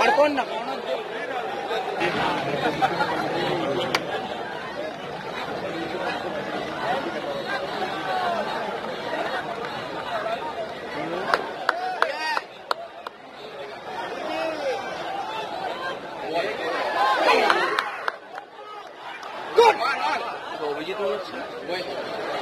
పడుకోండి నాకు Good. Go, will you do it? Wait.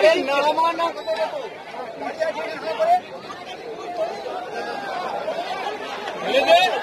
Thank you.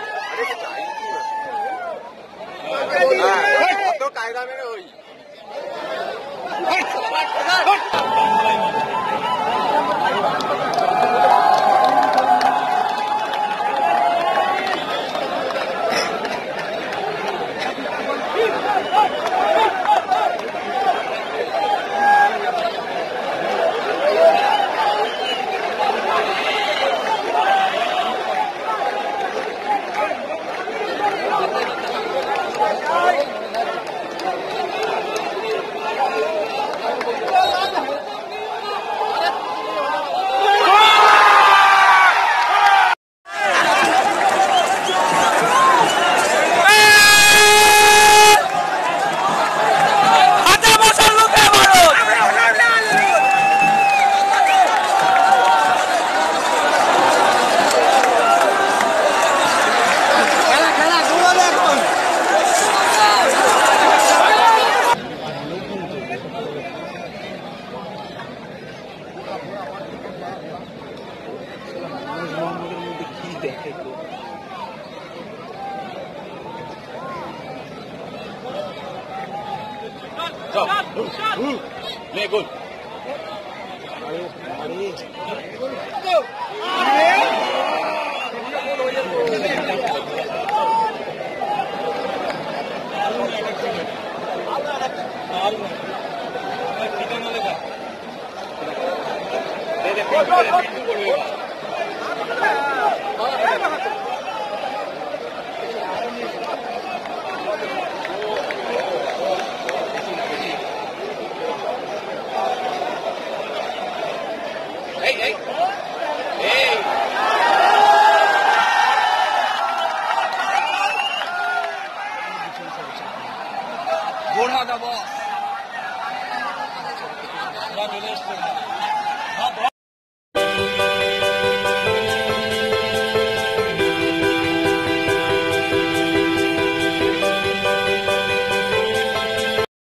Play good. Go, go, go. घोड़ा दबाओ